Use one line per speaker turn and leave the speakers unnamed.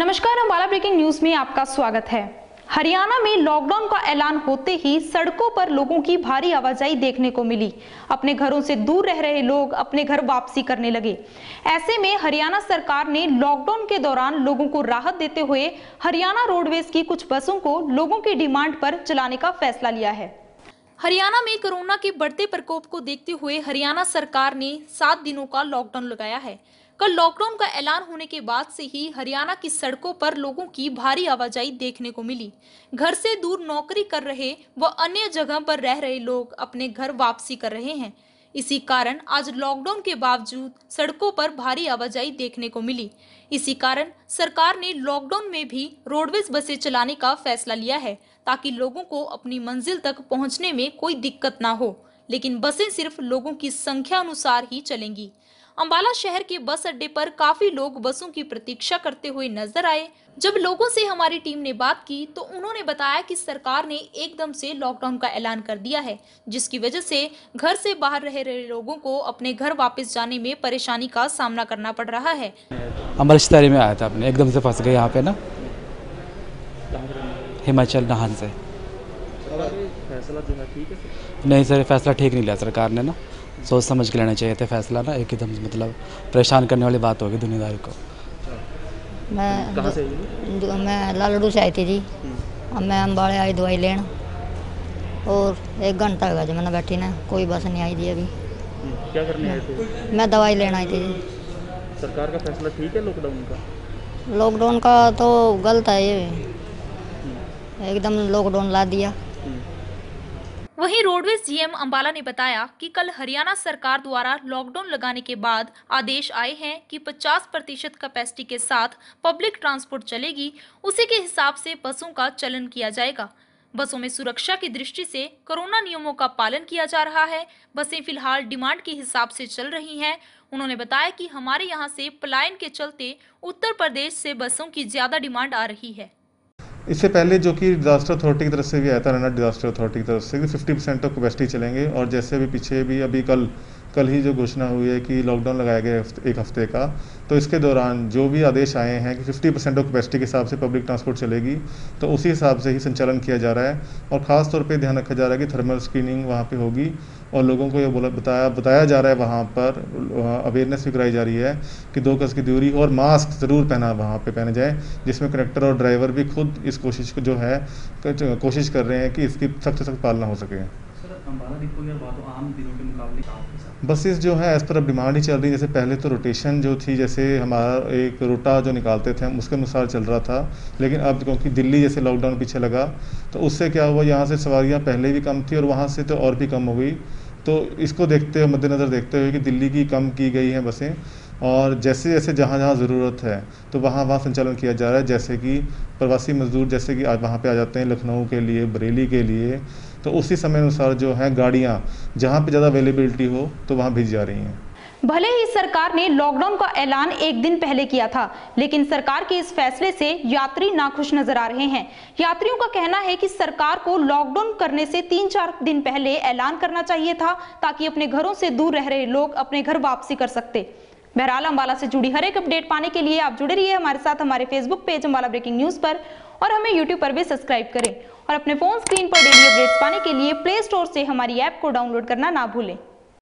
नमस्कार Ambala breaking news में आपका स्वागत है। हरियाणा में लॉकडाउन का ऐलान होते ही सड़कों पर लोगों की भारी आवाजाही देखने को मिली। अपने घरों से दूर रह रहे लोग अपने घर वापसी करने लगे। ऐसे में हरियाणा सरकार ने लॉकडाउन के दौरान लोगों को राहत देते हुए हरियाणा रोडवेज़ की कुछ बसों को लोगों की डिमांड पर चलाने का फैसला लिया है। हरियाणा में कोरोना के बढ़ते प्रकोप को देखते हुए हरियाणा सरकार ने सात दिनों का लॉकडाउन लगाया है। कल लॉकडाउन का ऐलान होने के बाद से ही हरियाणा की सड़कों पर लोगों की भारी आवाजाही देखने को मिली। घर से दूर नौकरी कर रहे व अन्य जगह पर रह रहे लोग अपने घर वापसी कर रहे हैं। इसी कारण आज लॉकडाउन के बावजूद सड़कों पर भारी आवाजाही देखने को मिली। इसी कारण सरकार ने लॉकडाउन में भी रोडवेज़ बसें चलाने का फैसला लिया है, ताकि लोगों को अपनी मंजिल तक पहुँचने में कोई दिक्कत ना हो। लेकिन बसें सिर्फ़ लोगों की संख्या अनुसार ही चलेंगी। अंबाला शहर के बस अड्डे पर काफ़ी लोग बसों की प्रतीक्षा करते हुए नज़र आए। जब लोगों से हमारी टीम ने बात की तो उन्होंने बताया कि सरकार ने एकदम से लॉकडाउन का ऐलान कर दिया है, जिसकी वजह से घर से बाहर रह रहे लोगों को अपने घर वापस जाने में परेशानी का सामना करना पड़ रहा है।
रिश्तेदारी में आया था अपने, एकदम से फंस गए यहाँ पे ना। हिमाचल नाहन से।
फैसला जो है ठीक है
नहीं सर फैसला ठीक नहीं लिया सरकार ने ना। सोच समझ के लेना चाहिए था फैसला ना एकदम मतलब परेशान करने वाली बात होगी दुनियादारी को।
मैं
कहाँ से?
मैं लालड़ू से आई थी जी। अब मैं अम्बाड़े आई दवाई लेन। और एक घंटा होगा जी मैंने बैठी ना कोई बस नहीं आई थी अभी।
क्या करने आए थे?
मैं दवाई लेना आई थी जी।
सरकार का फैसला ठीक है लॉकडाउन का?
लॉकडाउन का तो गलत है ये। एकदम लॉकडाउन ला दिया।
वहीं रोडवेज़ जीएम अंबाला ने बताया कि कल हरियाणा सरकार द्वारा लॉकडाउन लगाने के बाद आदेश आए हैं कि 50 प्रतिशत कैपेसिटी के साथ पब्लिक ट्रांसपोर्ट चलेगी, उसी के हिसाब से बसों का चलन किया जाएगा। बसों में सुरक्षा की दृष्टि से कोरोना नियमों का पालन किया जा रहा है। बसें फ़िलहाल डिमांड के हिसाब से चल रही हैं। उन्होंने बताया कि हमारे यहाँ से पलायन के चलते उत्तर प्रदेश से बसों की ज़्यादा डिमांड आ रही है।
इससे पहले जो कि डिजास्टर अथॉरिटी की तरफ़ से भी आया था रनर डिजास्टर अथॉरिटी की तरफ़ से फिफ्टी परसेंट तक कैपेसिटी चलेंगे। और जैसे अभी पीछे भी अभी कल कल ही जो घोषणा हुई है कि लॉकडाउन लगाया गया एक हफ़्ते का तो इसके दौरान जो भी आदेश आए हैं कि 50 परसेंट ऑफ़ कैपेसिटी के हिसाब से पब्लिक ट्रांसपोर्ट चलेगी तो उसी हिसाब से ही संचालन किया जा रहा है। और ख़ास तौर पे ध्यान रखा जा रहा है कि थर्मल स्क्रीनिंग वहाँ पे होगी, और लोगों को ये बोला बताया बताया जा रहा है वहाँ पर अवेयरनेस भी कराई जा रही है कि दो गज की दूरी और मास्क ज़रूर पहना वहाँ पर पहने जाए, जिसमें कनेक्टर और ड्राइवर भी खुद इस कोशिश को जो है, कोशिश कर रहे हैं कि इसकी सख्त से सख्त पालना हो सके। बसेस जो है एज़ पर अब डिमांड ही चल रही है। जैसे पहले तो रोटेशन जो थी, जैसे हमारा एक रोटा जो निकालते थे, हम उसके अनुसार चल रहा था। लेकिन अब क्योंकि दिल्ली जैसे लॉकडाउन पीछे लगा तो उससे क्या हुआ, यहाँ से सवारियाँ पहले भी कम थी और वहाँ से तो और भी कम हो गई। तो इसको देखते हुए, मद्देनज़र देखते हुए कि दिल्ली की कम की गई हैं बसें। और जैसे जैसे जहाँ जहाँ ज़रूरत है तो वहाँ वहाँ संचालन किया जा रहा है। जैसे कि प्रवासी मजदूर, जैसे कि आज वहाँ पे आ जाते हैं लखनऊ के लिए, बरेली के लिए। तो उसी समय अनुसार जो है गाड़ियाँ, जहाँ पे ज़्यादा अवेलेबिलिटी हो तो वहाँ भेजी जा रही हैं।
भले ही सरकार ने लॉकडाउन का ऐलान एक दिन पहले किया था, लेकिन सरकार के इस फैसले से यात्री नाखुश नज़र आ रहे हैं। यात्रियों का कहना है कि सरकार को लॉकडाउन करने से तीन चार दिन पहले ऐलान करना चाहिए था, ताकि अपने घरों से दूर रह रहे लोग अपने घर वापसी कर सकते। बहरहाल अम्बाला से जुड़ी हर एक अपडेट पाने के लिए आप जुड़े रहिए हमारे साथ, हमारे Facebook page Ambala breaking news पर। और हमें यूट्यूब पर भी सब्सक्राइब करें और अपने फ़ोन स्क्रीन पर डेली अपडेट्स पाने के लिए प्ले स्टोर से हमारी ऐप को डाउनलोड करना ना भूलें।